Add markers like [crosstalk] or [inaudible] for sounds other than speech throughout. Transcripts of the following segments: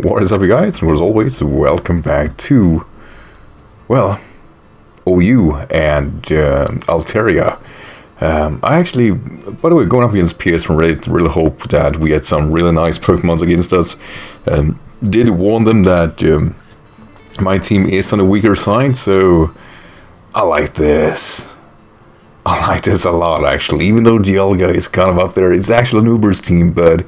What is up, you guys? And as always, welcome back to, well, OU and uh, Altaria. Um, I actually, by the way, going up against PS from Reddit, really hope that we had some really nice Pokemons against us. Um, did warn them that um, my team is on the weaker side, so I like this. I like this a lot, actually. Even though Dialga is kind of up there, it's actually an Uber's team, but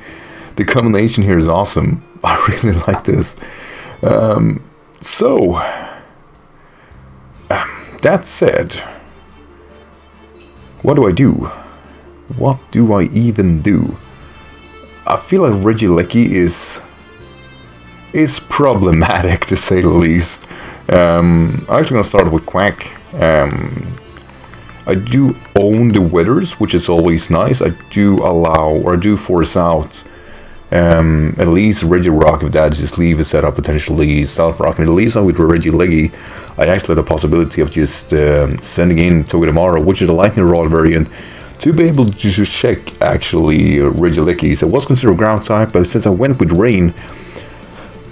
the combination here is awesome. [laughs] I really like this. Um, so, that said, what do I do? What do I even do? I feel like Regieleki is is problematic [laughs] to say the least. Um, I'm actually gonna start with Quack. Um, I do own the withers, which is always nice. I do allow or I do force out um, at least Regirock, if that just leave a setup potentially Stealth Rock. And at least with Regieleki, I actually had the possibility of just um, sending in Togedemaru, which is a Lightning Rod variant, to be able to check actually Regieleki. So it was considered ground type, but since I went with Rain,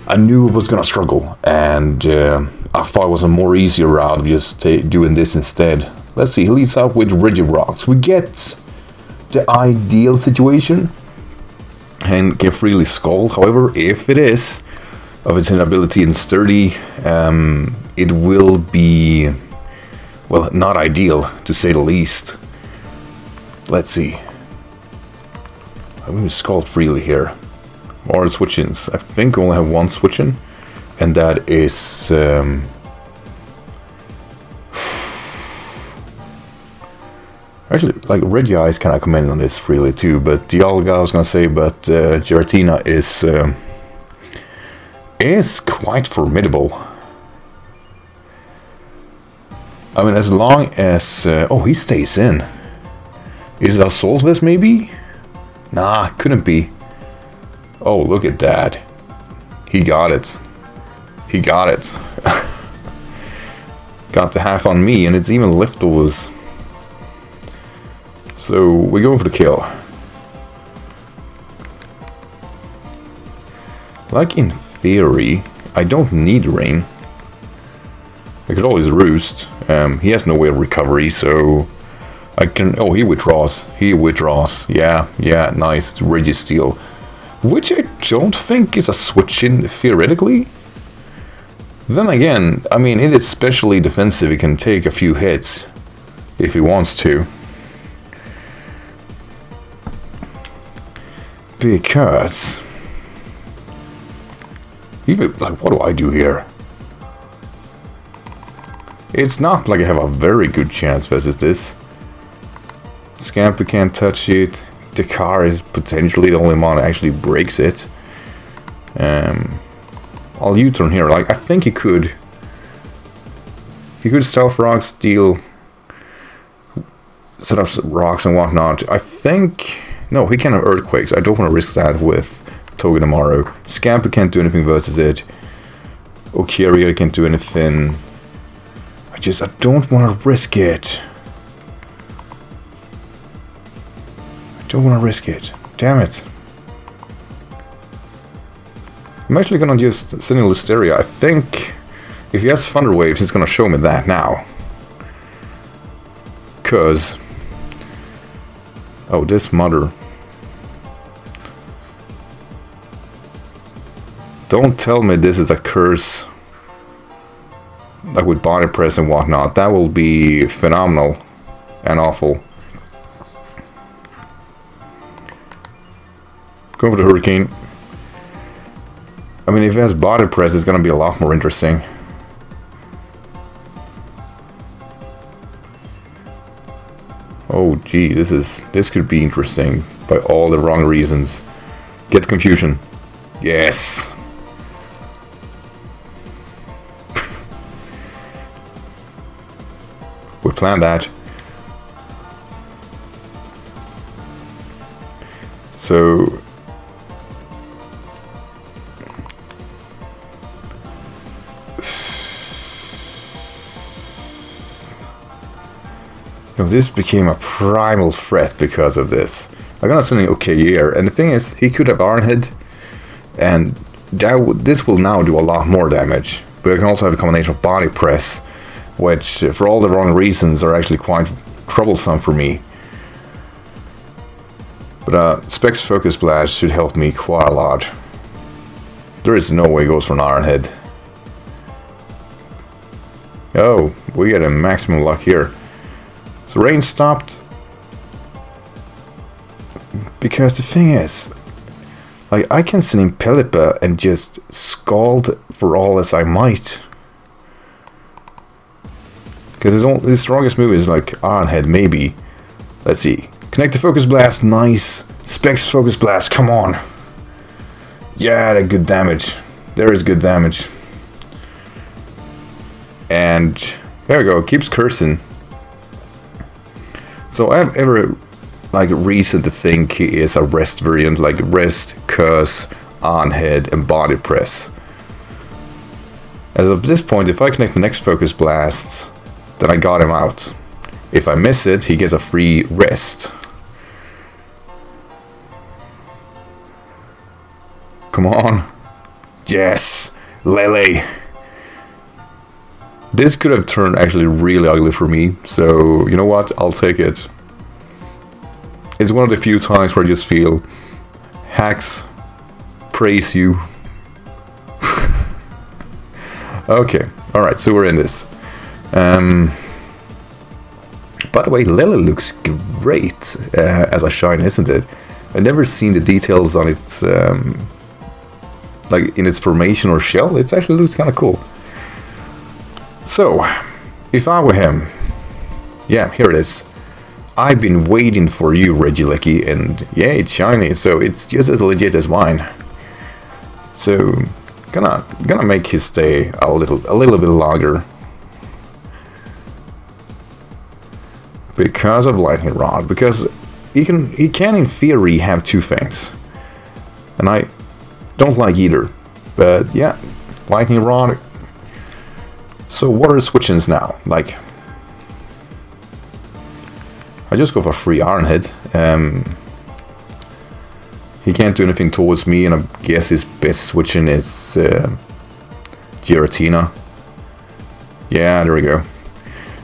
I knew it was gonna struggle, and uh, I thought it was a more easier route just doing this instead. Let's see, he leads out with Regirocks. We get the ideal situation and can freely Scald. However, if it is of its inability and sturdy, um, it will be, well, not ideal to say the least. Let's see. I'm going to Scald freely here. More switch-ins. I think I only have one switch-in, and that is... Um, Actually, like Regia Eyes kind of commenting on this freely too, but Dialga I was gonna say, but uh, Giratina is um, is quite formidable. I mean, as long as uh, oh he stays in, is it a Soulsless maybe? Nah, couldn't be. Oh, look at that. He got it. He got it. [laughs] got the half on me, and it's even Lifto's. So we're going for the kill. Like in theory, I don't need rain. I could always roost. Um, he has no way of recovery, so I can. Oh, he withdraws. He withdraws. Yeah, yeah, nice. Registeel. Which I don't think is a switch in theoretically. Then again, I mean, it is specially defensive. It can take a few hits if he wants to. Because... Even, like, what do I do here? It's not like I have a very good chance versus this. Scamper can't touch it. The car is potentially the only one that actually breaks it. Um, I'll U-turn here. Like, I think he could... He could Stealth Rock, steal... Set up rocks and whatnot. I think... No, he can have Earthquakes. I don't want to risk that with Togedemaru. Scamper can't do anything versus it. Okiria can't do anything. I just, I don't want to risk it. I don't want to risk it. Damn it. I'm actually gonna just send in Listeria. I think if he has Thunder Waves, he's gonna show me that now. Cause Oh, this mother. Don't tell me this is a curse. Like with body press and whatnot. That will be phenomenal and awful. Go for the Hurricane. I mean, if it has body press, it's going to be a lot more interesting. Oh gee, this is this could be interesting by all the wrong reasons. Get confusion. Yes. We planned that. So [sighs] this became a primal threat because of this. Gonna send an okay here, and the thing is, he could have Ironhead, and that this will now do a lot more damage. But I can also have a combination of body press, which, for all the wrong reasons, are actually quite troublesome for me. But uh, Specs Focus Blast should help me quite a lot. There is no way it goes for an Iron Head. Oh, we get a maximum luck here. So rain stopped. Because the thing is, like I can send in Pelipper and just scald for all as I might. Because his, his strongest move is like Iron Head, maybe. Let's see. Connect the Focus Blast, nice. Specs Focus Blast, come on. Yeah, that good damage. There is good damage. And there we go, keeps cursing. So I have ever like reason to think he is a rest variant, like rest, curse, on head, and body press. As of this point, if I connect the next focus blast, then I got him out. If I miss it, he gets a free rest. Come on. Yes, Lele. This could have turned actually really ugly for me, so you know what, I'll take it. It's one of the few times where I just feel hacks praise you. [laughs] okay, alright, so we're in this. Um, by the way, Lele looks great uh, as a shine, isn't it? I've never seen the details on its, um, like in its formation or shell. It actually looks kind of cool. So, if I were him, yeah, here it is. I've been waiting for you, Regieleki, and yeah, it's shiny, so it's just as legit as mine. So, gonna gonna make his stay a little a little bit longer because of lightning rod. Because he can he can in theory have two things, and I don't like either. But yeah, lightning rod so what are switch-ins now? Like, I just go for free Iron Head. Um, he can't do anything towards me, and I guess his best switching is uh, Giratina. Yeah, there we go.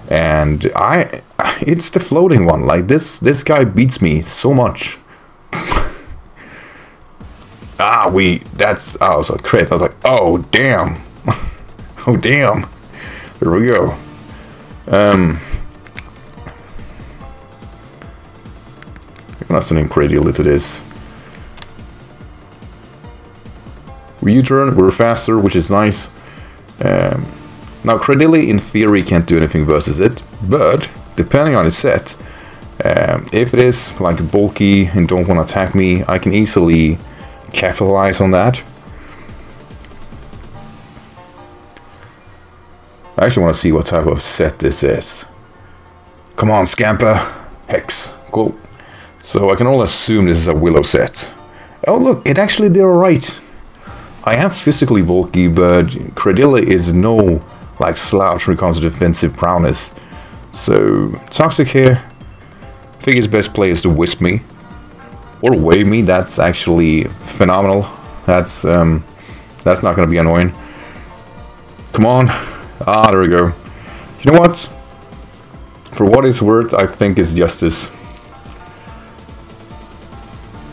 And I, [laughs] it's the floating one. Like this, this guy beats me so much. [laughs] ah, we. That's. Oh, I was a crit. I was like, oh damn, [laughs] oh damn. Here we go. Um, that's an incredulity to this. We U-turn, we're faster, which is nice. Um, now, Cradily, in theory, can't do anything versus it, but depending on its set, um, if it is like bulky and don't want to attack me, I can easily capitalize on that. I actually want to see what type of set this is. Come on, Scamper. Hex. Cool. So I can only assume this is a Willow set. Oh look, it actually did alright. I am physically bulky, but Cradily is no like slouch when it comes to defensive prowess. So Toxic here. I think his best play is to Wisp me. Or Wave me, that's actually phenomenal. That's um that's not gonna be annoying. Come on. Ah, there we go. You know what? For what it's worth, I think it's justice.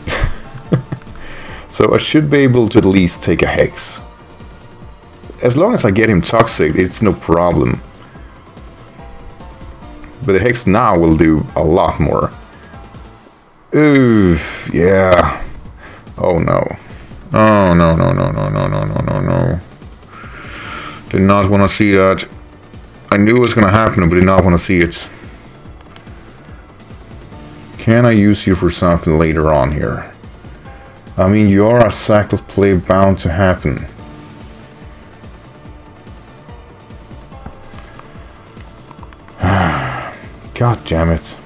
[laughs] so I should be able to at least take a Hex. As long as I get him Toxic, it's no problem. But the Hex now will do a lot more. Oof, yeah. Oh no. Oh no no no no no no no no no. Did not want to see that. I knew it was going to happen, but did not want to see it. Can I use you for something later on here? I mean, you are a sackless play bound to happen. God damn it.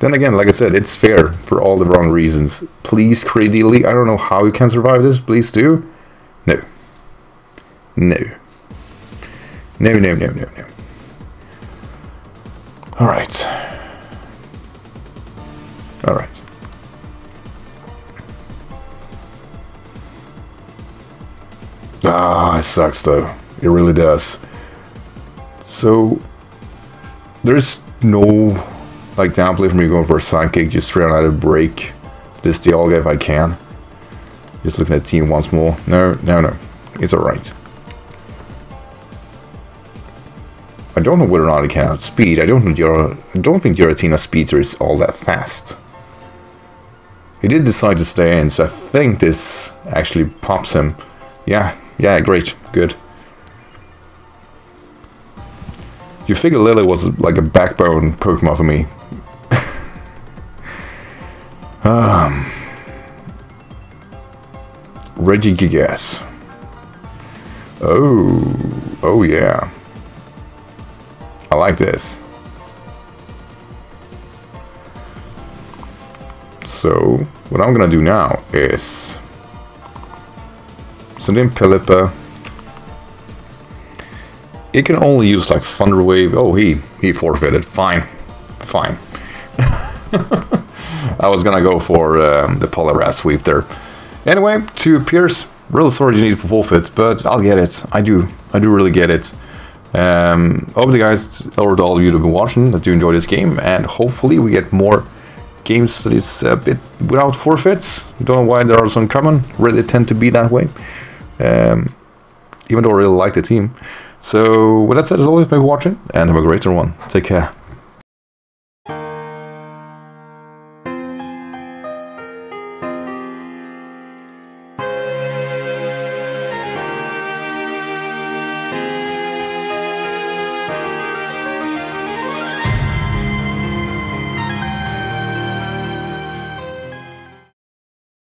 Then again, like I said, it's fair for all the wrong reasons. Please create. I don't know how you can survive this. Please do. No. No. No, no, no, no, no. Alright. Alright. Ah, it sucks though. It really does. So there's no like downplay for me going for a sidekick, just trying out to break this Dialga if I can. Just looking at team once more. No, no, no. It's alright. I don't know whether or not it can speed. I don't know I don't think Giratina speeder is all that fast. He did decide to stay in, so I think this actually pops him. Yeah, yeah, great, good. You figure Lele was like a backbone Pokemon for me. [laughs] um, Regigigas. Oh, oh yeah. I like this. So, what I'm gonna do now is send in Pelipper. It can only use like Thunder Wave. Oh, he he forfeited. Fine, fine. [laughs] I was gonna go for um, the Poliwrath sweep there. Anyway, to Pierce, really sorry you need for forfeit, but I'll get it. I do. I do really get it. Um, hope the guys, or all of you have been watching, that you enjoy this game, and hopefully we get more games that is a bit without forfeits. Don't know why there are some common. Really tend to be that way. Um, even though I really like the team. So with that said, as always, thank you for watching, and have a greater one. Take care.